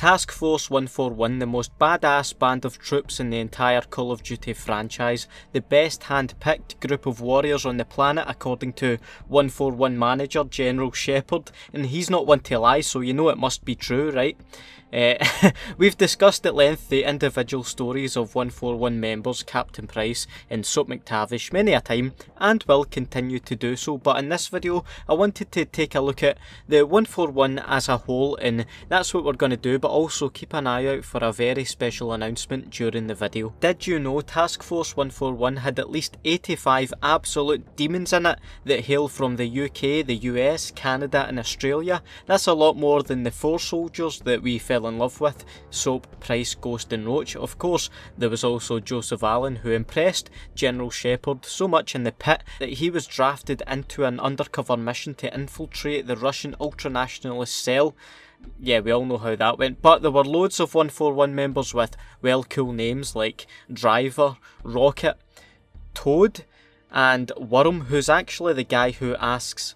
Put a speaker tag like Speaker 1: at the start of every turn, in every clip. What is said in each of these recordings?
Speaker 1: Task Force 141, the most badass band of troops in the entire Call of Duty franchise, the best hand-picked group of warriors on the planet according to 141 manager General Shepherd, and he's not one to lie so you know it must be true, right? Uh, we've discussed at length the individual stories of 141 members Captain Price and Soap MacTavish many a time and will continue to do so but in this video I wanted to take a look at the 141 as a whole and that's what we're going to do but also keep an eye out for a very special announcement during the video. Did you know Task Force 141 had at least 85 absolute demons in it that hail from the UK, the US, Canada and Australia? That's a lot more than the four soldiers that we fell in love with, Soap, Price, Ghost and Roach. Of course, there was also Joseph Allen who impressed General Shepherd so much in the pit that he was drafted into an undercover mission to infiltrate the Russian ultranationalist cell yeah, we all know how that went. But there were loads of 141 members with well cool names like Driver, Rocket, Toad, and Worm, who's actually the guy who asks.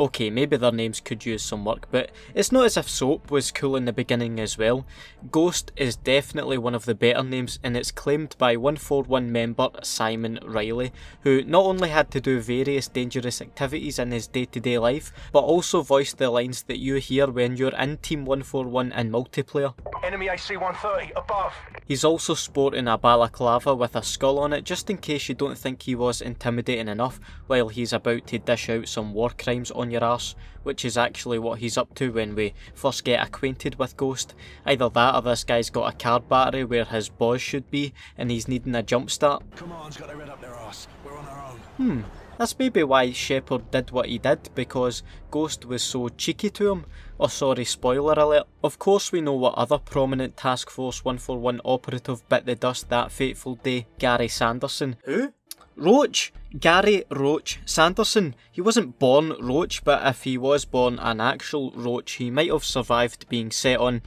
Speaker 1: Okay, maybe their names could use some work, but it's not as if Soap was cool in the beginning as well. Ghost is definitely one of the better names and it's claimed by 141 member Simon Riley, who not only had to do various dangerous activities in his day-to-day -day life, but also voiced the lines that you hear when you're in Team 141 in multiplayer.
Speaker 2: Enemy AC-130, above!
Speaker 1: He's also sporting a balaclava with a skull on it just in case you don't think he was intimidating enough while he's about to dish out some war crimes on your arse, which is actually what he's up to when we first get acquainted with Ghost. Either that or this guy's got a car battery where his boss should be and he's needing a jump start.
Speaker 2: Come on, got their up their arse. We're on our own.
Speaker 1: Hmm. That's maybe why Shepherd did what he did, because Ghost was so cheeky to him. Oh sorry, spoiler alert. Of course we know what other prominent Task Force 141 operative bit the dust that fateful day, Gary Sanderson.
Speaker 2: Who?
Speaker 1: Roach! Gary Roach Sanderson. He wasn't born Roach, but if he was born an actual Roach, he might have survived being set on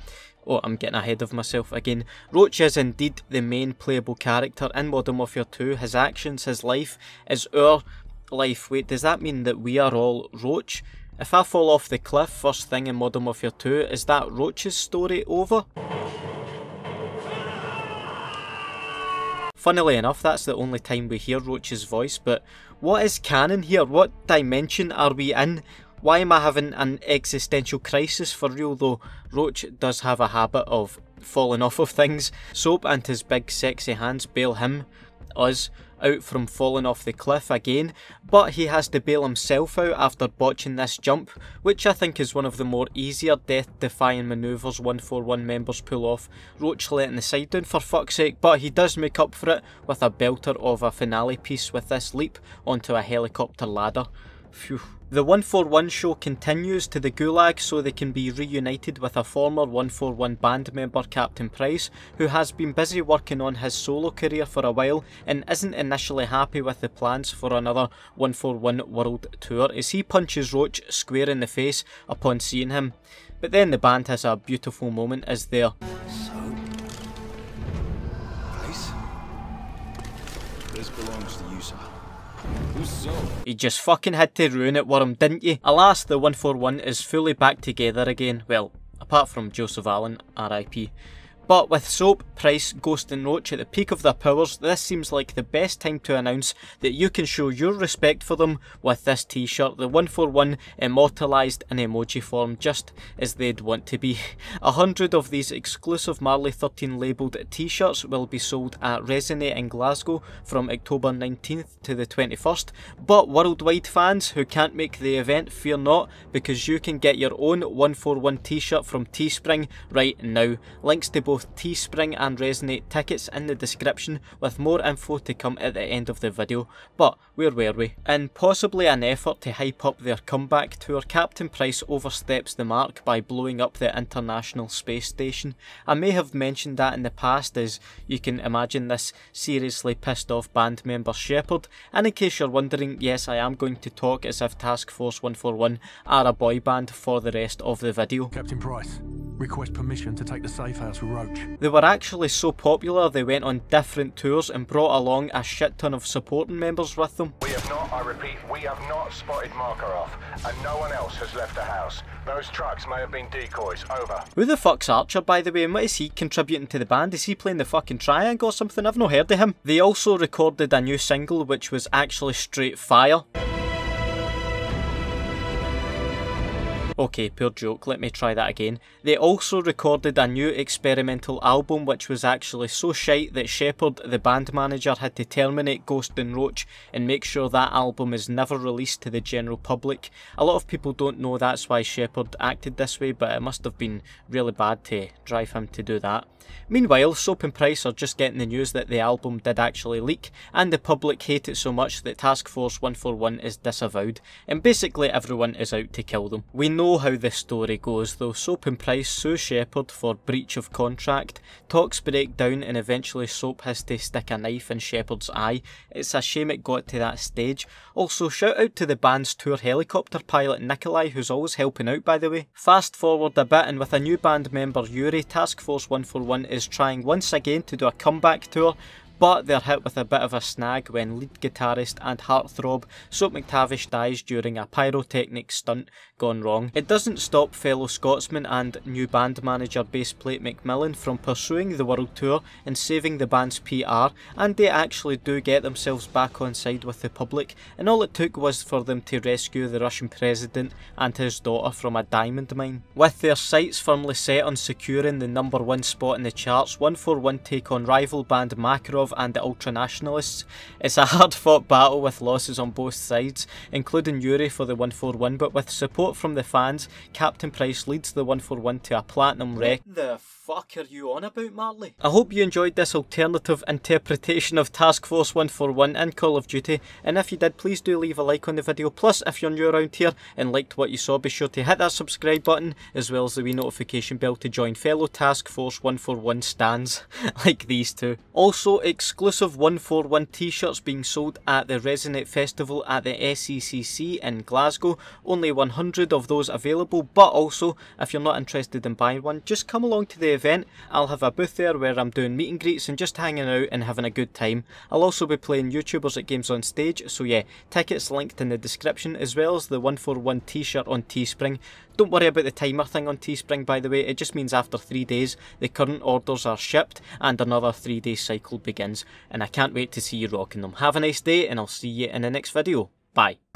Speaker 1: Oh, I'm getting ahead of myself again. Roach is indeed the main playable character in Modern Warfare 2. His actions, his life is our life. Wait, does that mean that we are all Roach? If I fall off the cliff first thing in Modern Warfare 2, is that Roach's story over? Funnily enough, that's the only time we hear Roach's voice, but what is canon here? What dimension are we in? Why am I having an existential crisis for real though? Roach does have a habit of falling off of things. Soap and his big sexy hands bail him, us, out from falling off the cliff again, but he has to bail himself out after botching this jump, which I think is one of the more easier death-defying manoeuvres 141 members pull off, Roach letting the side down for fuck's sake, but he does make up for it with a belter of a finale piece with this leap onto a helicopter ladder. Phew. The 141 show continues to the Gulag so they can be reunited with a former 141 band member Captain Price who has been busy working on his solo career for a while and isn't initially happy with the plans for another 141 world tour as he punches Roach square in the face upon seeing him. But then the band has a beautiful moment as they're
Speaker 2: So? Price? This belongs to you, sir.
Speaker 1: You just fucking had to ruin it, Worm, didn't you? Alas, the 141 is fully back together again. Well, apart from Joseph Allen, RIP. But with Soap, Price, Ghost and Roach at the peak of their powers, this seems like the best time to announce that you can show your respect for them with this t-shirt, the 141 immortalised in emoji form just as they'd want to be. A hundred of these exclusive Marley 13 labelled t-shirts will be sold at Resonate in Glasgow from October 19th to the 21st, but worldwide fans who can't make the event, fear not, because you can get your own 141 t-shirt from Teespring right now. Links to both Teespring and Resonate tickets in the description with more info to come at the end of the video. But where were we? In possibly an effort to hype up their comeback tour, Captain Price oversteps the mark by blowing up the International Space Station. I may have mentioned that in the past as you can imagine this seriously pissed off band member Shepherd. And in case you're wondering, yes I am going to talk as if Task Force 141 are a boy band for the rest of the video.
Speaker 2: Captain Price,
Speaker 3: Request permission to take the safe house with Roach.
Speaker 1: They were actually so popular they went on different tours and brought along a shit ton of supporting members with them.
Speaker 4: We have not, I repeat, we have not spotted Makarov, and no one else has left the house. Those trucks may have been decoys. Over.
Speaker 1: Who the fuck's Archer, by the way, and what is he contributing to the band? Is he playing the fucking triangle or something? I've not heard of him. They also recorded a new single which was actually straight fire. Okay, poor joke, let me try that again. They also recorded a new experimental album which was actually so shite that Shepherd, the band manager, had to terminate Ghost and Roach and make sure that album is never released to the general public. A lot of people don't know that's why Shepherd acted this way, but it must have been really bad to drive him to do that. Meanwhile, Soap and Price are just getting the news that the album did actually leak, and the public hate it so much that Task Force 141 is disavowed, and basically everyone is out to kill them. We know how this story goes though. Soap and Price sue Shepherd for breach of contract, talks break down, and eventually Soap has to stick a knife in Shepherd's eye. It's a shame it got to that stage. Also, shout out to the band's tour helicopter pilot Nikolai, who's always helping out by the way. Fast forward a bit, and with a new band member Yuri, Task Force 141 is trying once again to do a comeback tour but they're hit with a bit of a snag when lead guitarist and heartthrob Soap MacTavish dies during a pyrotechnic stunt gone wrong. It doesn't stop fellow Scotsman and new band manager Baseplate MacMillan from pursuing the world tour and saving the band's PR, and they actually do get themselves back on side with the public, and all it took was for them to rescue the Russian president and his daughter from a diamond mine. With their sights firmly set on securing the number one spot in the charts, 141 take on rival band Makarov and the ultranationalists. It's a hard fought battle with losses on both sides, including Yuri for the 141, but with support from the fans, Captain Price leads the 141 to a platinum. What the fuck are you on about, Marley? I hope you enjoyed this alternative interpretation of Task Force 141 and Call of Duty, and if you did, please do leave a like on the video. Plus, if you're new around here and liked what you saw, be sure to hit that subscribe button, as well as the wee notification bell to join fellow Task Force 141 stands, like these two. Also, exclusive 141 t-shirts being sold at the Resonate Festival at the SECC in Glasgow. Only 100 of those available, but also, if you're not interested in buying one, just come along to the event. I'll have a booth there where I'm doing meet and greets and just hanging out and having a good time. I'll also be playing YouTubers at Games on Stage, so yeah, tickets linked in the description, as well as the 141 t-shirt on Teespring. Don't worry about the timer thing on Teespring by the way, it just means after 3 days the current orders are shipped and another 3 day cycle begins and I can't wait to see you rocking them. Have a nice day and I'll see you in the next video. Bye.